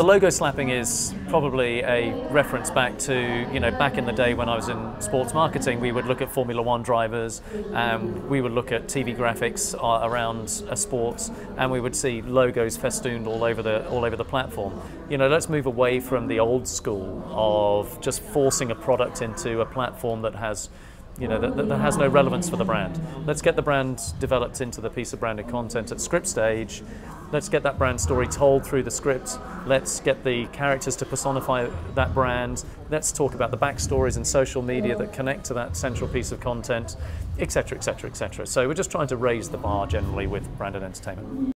The logo slapping is probably a reference back to, you know, back in the day when I was in sports marketing, we would look at Formula One drivers, and we would look at TV graphics uh, around a sport, and we would see logos festooned all over the all over the platform. You know, let's move away from the old school of just forcing a product into a platform that has you know, that, that, has no relevance for the brand. Let's get the brand developed into the piece of branded content at script stage. Let's get that brand story told through the script. Let's get the characters to personify that brand. Let's talk about the backstories and social media that connect to that central piece of content, etc., etc., etc. So we're just trying to raise the bar generally with branded entertainment.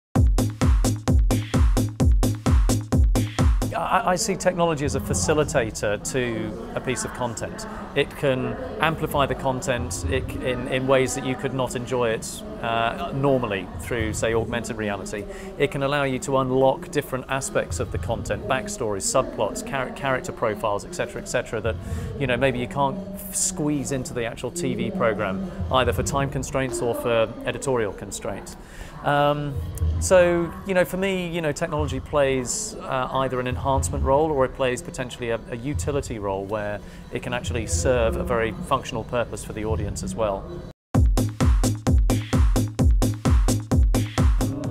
I, I, see technology as a facilitator to a piece of content. It can amplify the content in, in ways that you could not enjoy it uh, normally through, say, augmented reality. It can allow you to unlock different aspects of the content, backstories, subplots, char character profiles, etc., etc., that you know maybe you can't squeeze into the actual TV program, either for time constraints or for editorial constraints. Um, so, you know, for me, you know, technology plays uh, either an enhancement role or it plays potentially a, a, utility role where it can actually serve a very functional purpose for the audience as well.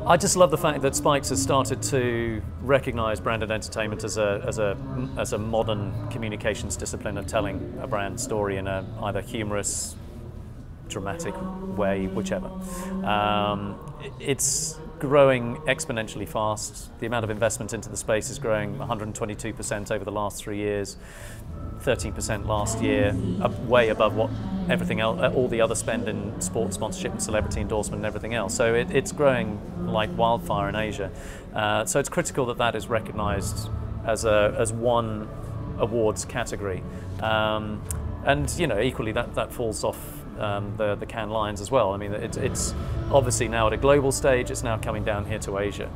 I just love the fact that Spikes has started to recognise branded entertainment as a, as, a, as a modern communications discipline and telling a brand story in a either humorous, dramatic way, whichever. Um, it's growing exponentially fast. The amount of investment into the space is growing 122% over the last three years, 13% last year, way above what everything else, all the other spend in sports sponsorship and celebrity endorsement and everything else. So it, it's growing like wildfire in Asia. Uh, so it's critical that that is recognised as a as one awards category. Um, and you know, equally that, that falls off um, the, the Cannes Lions as well. I mean, it, it's obviously now at a global stage, it's now coming down here to Asia.